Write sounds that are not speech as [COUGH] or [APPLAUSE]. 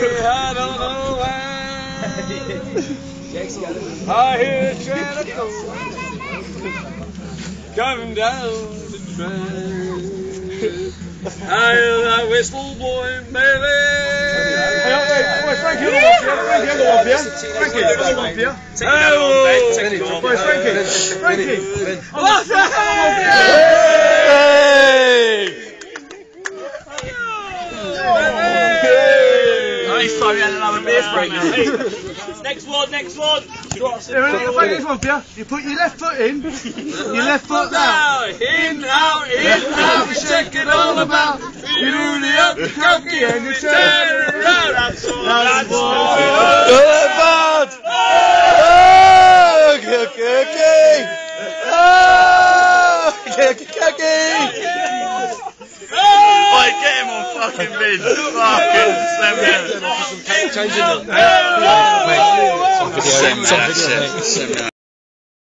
I don't know why. I hear a train coming down the track. I hear that whistle blowing, baby. Frankie, Frankie, Frankie, Frankie, Frankie, Frankie, Nice time we had another beer break now. [LAUGHS] Next one, next one. Frankie's one for you. You put your left foot in, your left foot out. Out, in, out, in, out. We check it all about. You do the up, the cocky, and you turn around. That's all. That's all. Okay, okay, okay. Oh, okay, okay, okay. Right, get him on fucking vid. Fucking seven. Changing the. Hey, hey, hey, hey, hey. Send me that shit. Send me that.